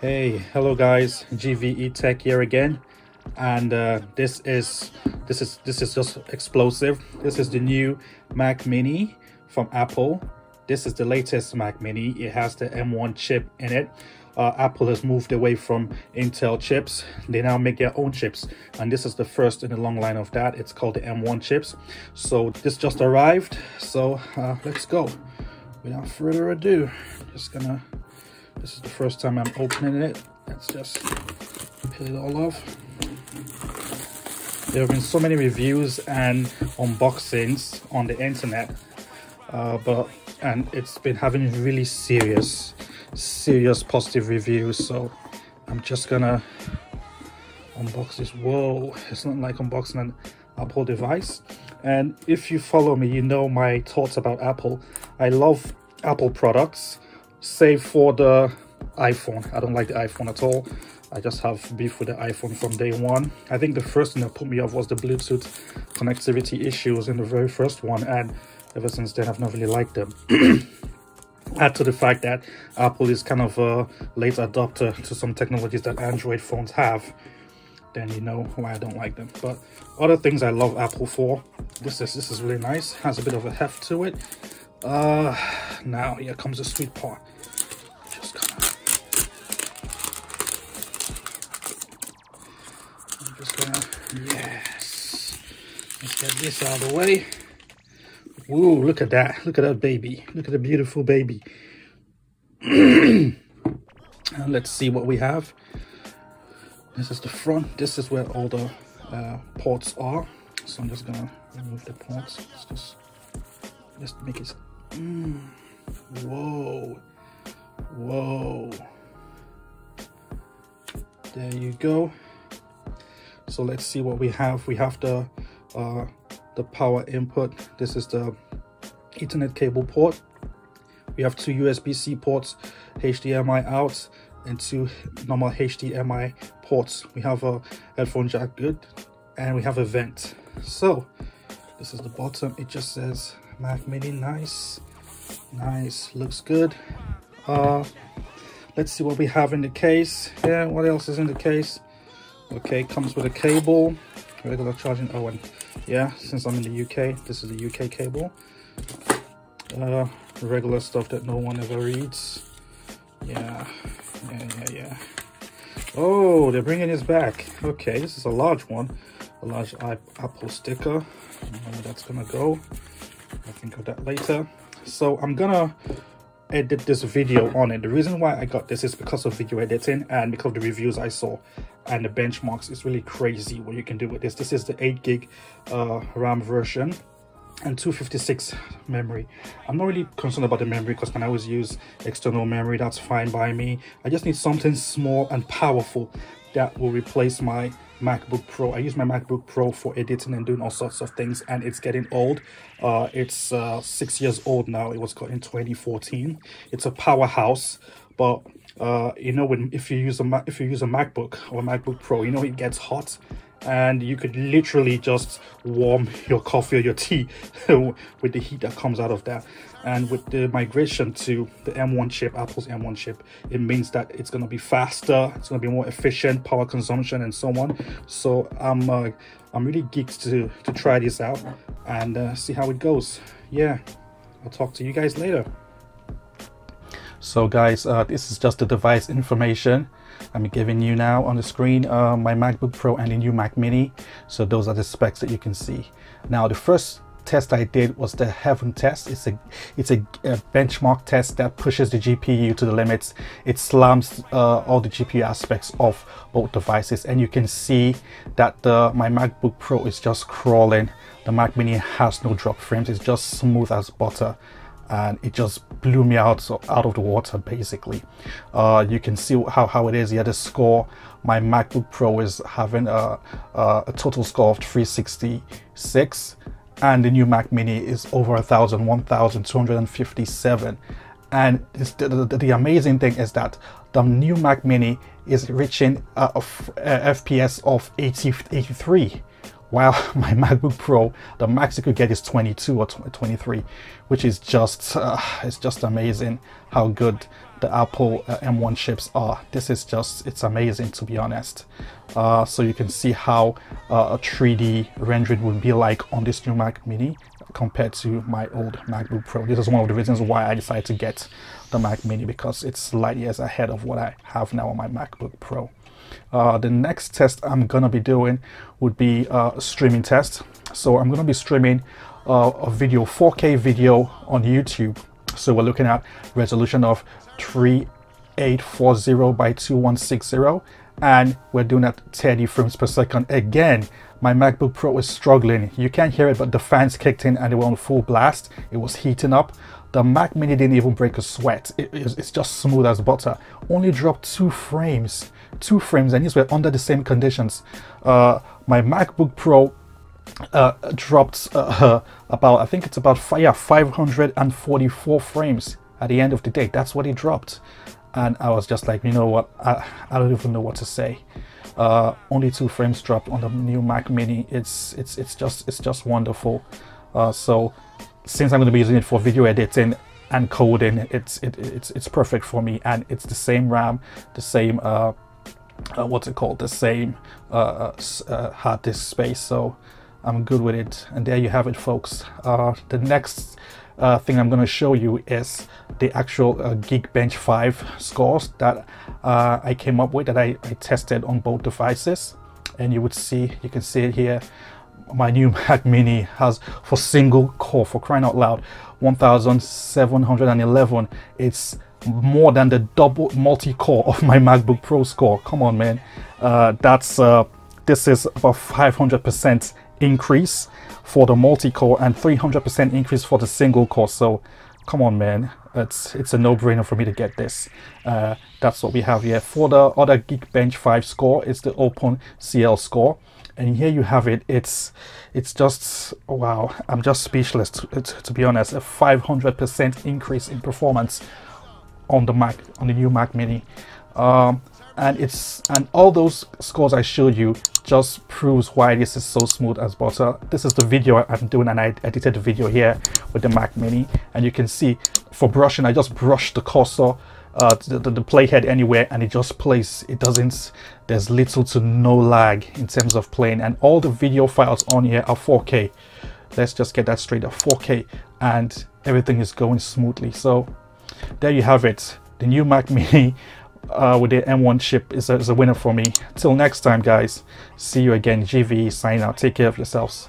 Hey, hello guys, GVE Tech here again, and uh, this is this is this is just explosive. This is the new Mac Mini from Apple. This is the latest Mac Mini. It has the M1 chip in it. Uh, Apple has moved away from Intel chips. They now make their own chips, and this is the first in the long line of that. It's called the M1 chips. So this just arrived. So uh, let's go. Without further ado, just gonna this is the first time I'm opening it. Let's just peel it all off. There have been so many reviews and unboxings on the internet, uh, but and it's been having really serious, serious positive reviews. So I'm just gonna unbox this. Whoa, it's not like unboxing an Apple device. And if you follow me, you know my thoughts about Apple. I love Apple products save for the iPhone. I don't like the iPhone at all. I just have beef with the iPhone from day one. I think the first thing that put me off was the Bluetooth connectivity issues in the very first one, and ever since then, I've not really liked them. Add to the fact that Apple is kind of a late adopter to some technologies that Android phones have, then you know why I don't like them. But other things I love Apple for, this is this is really nice. Has a bit of a heft to it. Uh, now here comes the sweet part. Just gonna, I'm just gonna, yes. Let's get this out of the way. Whoa, look at that. Look at that baby. Look at the beautiful baby. let's see what we have. This is the front. This is where all the uh, ports are. So I'm just gonna remove the ports. Let's just, just make it Mm. Whoa. Whoa. There you go. So let's see what we have. We have the uh, the power input. This is the Ethernet cable port. We have two USB-C ports, HDMI out, and two normal HDMI ports. We have a headphone jack good, and we have a vent. So this is the bottom. It just says Mac Mini, nice, nice, looks good. Uh, let's see what we have in the case. Yeah, what else is in the case? Okay, comes with a cable, regular charging. Oh, and yeah, since I'm in the UK, this is the UK cable. Uh, regular stuff that no one ever reads. Yeah, yeah, yeah, yeah. Oh, they're bringing this back. Okay, this is a large one, a large Apple sticker. I don't know where that's gonna go. I'll think of that later. So I'm gonna edit this video on it. The reason why I got this is because of video editing and because the reviews I saw and the benchmarks. It's really crazy what you can do with this. This is the 8 gig uh, RAM version and 256 memory. I'm not really concerned about the memory because I always use external memory. That's fine by me. I just need something small and powerful that will replace my MacBook Pro. I use my MacBook Pro for editing and doing all sorts of things, and it's getting old. Uh, it's uh, six years old now. It was got in 2014. It's a powerhouse, but uh, you know when if you use a if you use a MacBook or a MacBook Pro, you know it gets hot and you could literally just warm your coffee or your tea with the heat that comes out of that. And with the migration to the m1 chip apple's m1 chip it means that it's going to be faster it's going to be more efficient power consumption and so on. So i'm uh, i'm really geeked to to try this out and uh, see how it goes. Yeah i'll talk to you guys later. So guys uh, this is just the device information I'm giving you now on the screen uh, my MacBook Pro and the new Mac Mini. So those are the specs that you can see. Now the first test I did was the Heaven test. It's a it's a, a benchmark test that pushes the GPU to the limits. It slams uh, all the GPU aspects of both devices, and you can see that the, my MacBook Pro is just crawling. The Mac Mini has no drop frames. It's just smooth as butter and it just blew me out out of the water basically. Uh, you can see how, how it is. Here the score my macbook pro is having a, a, a total score of 366 and the new mac mini is over a thousand 1257 and the, the, the, amazing thing is that the new mac mini is reaching a, a, a fps of 80, 83 while my MacBook Pro, the max you could get is 22 or 23, which is just, uh, it's just amazing how good the Apple uh, M1 chips are. This is just, it's amazing to be honest. Uh, so you can see how uh, a 3D rendering would be like on this new Mac Mini compared to my old MacBook Pro. This is one of the reasons why I decided to get the Mac Mini because it's light years ahead of what I have now on my MacBook Pro. Uh, the next test I'm gonna be doing would be uh, a streaming test. So I'm gonna be streaming uh, a video, 4K video on YouTube. So we're looking at resolution of 3840 by 2160 and we're doing at 30 frames per second. Again, my MacBook Pro is struggling. You can't hear it, but the fans kicked in and they were on full blast. It was heating up. The Mac Mini didn't even break a sweat. It, it's just smooth as butter. Only dropped two frames. Two frames, and these were under the same conditions. Uh, my MacBook Pro uh, dropped uh, about, I think it's about yeah, 544 frames at the end of the day. That's what it dropped. And I was just like, you know what? I, I don't even know what to say. Uh, only two frames dropped on the new Mac Mini. It's it's it's just it's just wonderful. Uh, so since I'm going to be using it for video editing and coding, it's it, it's it's perfect for me, and it's the same RAM, the same uh, uh what's it called, the same uh, uh, hard disk space. So I'm good with it. And there you have it, folks. the next uh, thing I'm going to show you is the actual uh, Geekbench 5 scores that uh, I came up with that I, I, tested on both devices. And you would see you can see it here my new Mac Mini has for single core for crying out loud 1711 it's more than the double multi-core of my MacBook Pro score. Come on man. Uh, that's uh, this is about 500 percent increase for the multi-core and 300% increase for the single core. So come on man. It's it's a no-brainer for me to get this. Uh, that's what we have here. For the other geekbench 5 score it's the open cl score. And here you have it. It's it's just wow i'm just speechless to, to be honest. A 500 percent increase in performance on the mac on the new mac mini. Um, and it's and all those scores i showed you just proves why this is so smooth as butter. This is the video I'm doing and I edited the video here with the Mac Mini. And you can see for brushing I just brushed the cursor uh, the, the, the playhead anywhere and it just plays. It doesn't there's little to no lag in terms of playing. And all the video files on here are 4k let's just get that straight up 4k and everything is going smoothly. So there you have it the new Mac Mini uh, with the M1 chip is a, is a winner for me. Till next time, guys. See you again. GV sign out. Take care of yourselves.